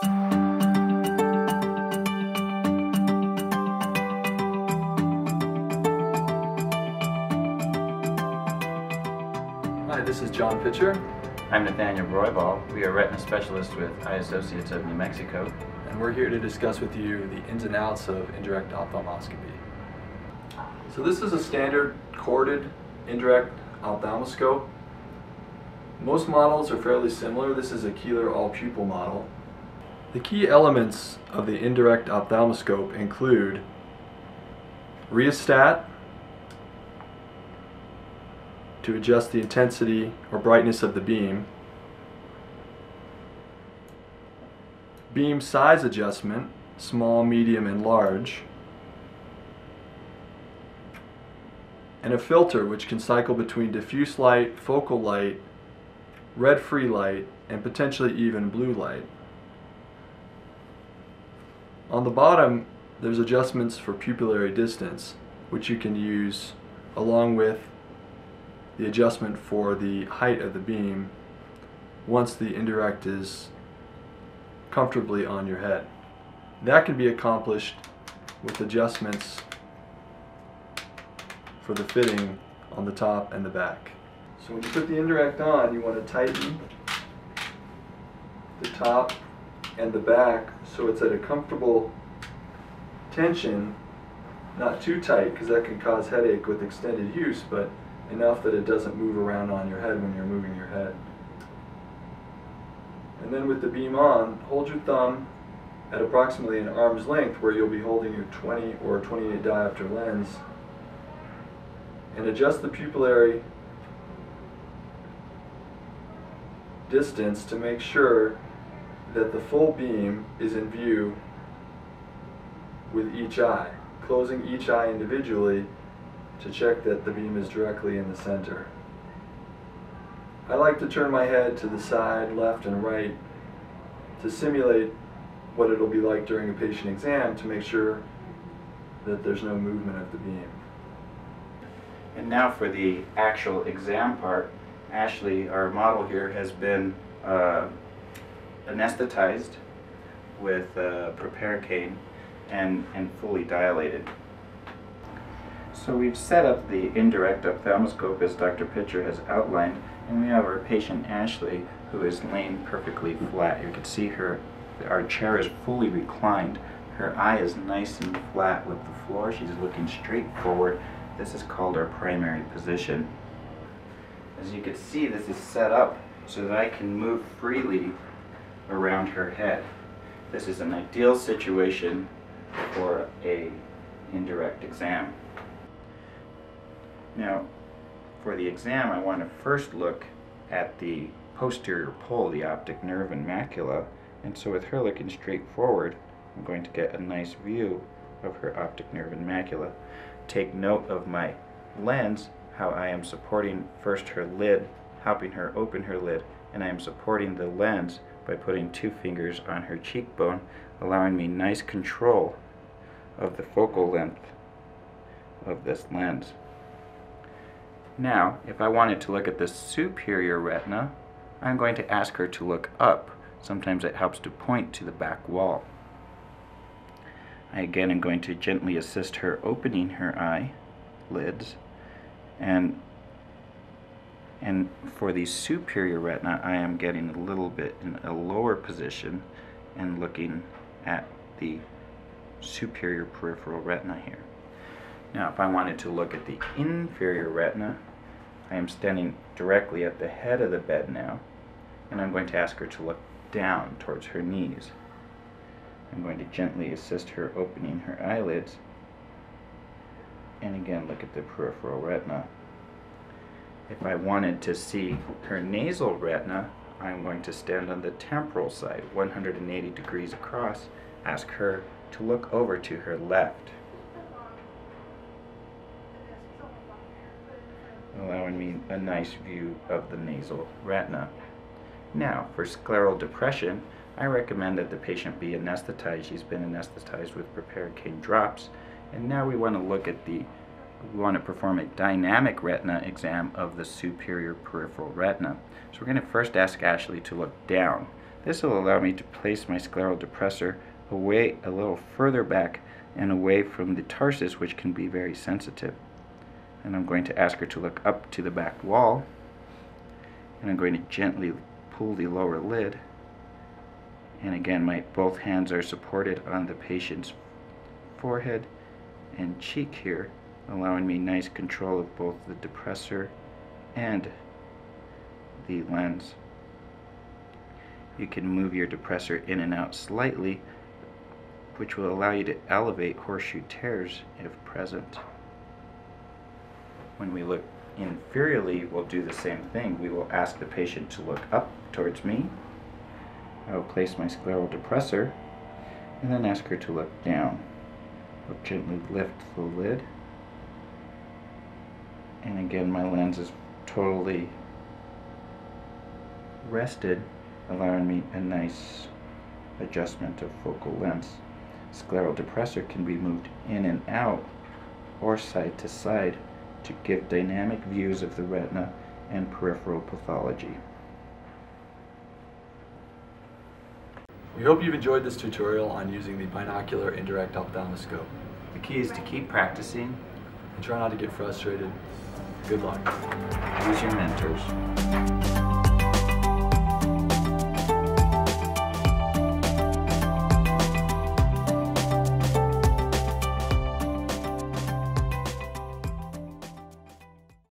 Hi, this is John Pitcher, I'm Nathaniel Roybal. We are retina specialists with Eye Associates of New Mexico. and we're here to discuss with you the ins and outs of indirect ophthalmoscopy. So this is a standard corded indirect ophthalmoscope. Most models are fairly similar. This is a Keeler all pupil model. The key elements of the indirect ophthalmoscope include rheostat to adjust the intensity or brightness of the beam, beam size adjustment, small, medium, and large, and a filter which can cycle between diffuse light, focal light, red free light, and potentially even blue light. On the bottom, there's adjustments for pupillary distance, which you can use along with the adjustment for the height of the beam once the indirect is comfortably on your head. That can be accomplished with adjustments for the fitting on the top and the back. So when you put the indirect on, you want to tighten the top and the back so it's at a comfortable tension, not too tight because that can cause headache with extended use, but enough that it doesn't move around on your head when you're moving your head. And then with the beam on, hold your thumb at approximately an arm's length where you'll be holding your 20 or 28 diopter lens and adjust the pupillary distance to make sure that the full beam is in view with each eye, closing each eye individually to check that the beam is directly in the center. I like to turn my head to the side, left and right to simulate what it'll be like during a patient exam to make sure that there's no movement of the beam. And now for the actual exam part. Ashley, our model here, has been uh, anesthetized with uh, proparacaine and, and fully dilated. So we've set up the indirect ophthalmoscope as Dr. Pitcher has outlined, and we have our patient Ashley who is laying perfectly flat. You can see her, our chair is fully reclined. Her eye is nice and flat with the floor. She's looking straight forward. This is called our primary position. As you can see, this is set up so that I can move freely around her head. This is an ideal situation for a indirect exam. Now, for the exam, I want to first look at the posterior pole, the optic nerve and macula. And so with her looking straight forward, I'm going to get a nice view of her optic nerve and macula. Take note of my lens, how I am supporting first her lid, helping her open her lid, and I am supporting the lens by putting two fingers on her cheekbone, allowing me nice control of the focal length of this lens. Now, if I wanted to look at the superior retina, I'm going to ask her to look up. Sometimes it helps to point to the back wall. I again am going to gently assist her opening her eye lids and and for the superior retina I am getting a little bit in a lower position and looking at the superior peripheral retina here. Now if I wanted to look at the inferior retina I am standing directly at the head of the bed now and I'm going to ask her to look down towards her knees. I'm going to gently assist her opening her eyelids and again look at the peripheral retina. If I wanted to see her nasal retina, I'm going to stand on the temporal side, 180 degrees across, ask her to look over to her left. allowing me a nice view of the nasal retina. Now, for scleral depression, I recommend that the patient be anesthetized. She's been anesthetized with proparacaine drops. And now we want to look at the, we want to perform a dynamic retina exam of the superior peripheral retina. So we're going to first ask Ashley to look down. This will allow me to place my scleral depressor away a little further back and away from the tarsus, which can be very sensitive. And I'm going to ask her to look up to the back wall, and I'm going to gently pull the lower lid. And again, my both hands are supported on the patient's forehead and cheek here, allowing me nice control of both the depressor and the lens. You can move your depressor in and out slightly, which will allow you to elevate horseshoe tears if present. When we look inferiorly, we'll do the same thing. We will ask the patient to look up towards me. I will place my scleral depressor and then ask her to look down. I'll gently lift the lid. And again, my lens is totally rested, allowing me a nice adjustment of focal length. Scleral depressor can be moved in and out or side to side to give dynamic views of the retina and peripheral pathology. We hope you've enjoyed this tutorial on using the binocular indirect ophthalmoscope. The key is to keep practicing. And try not to get frustrated. Good luck. Use your mentors.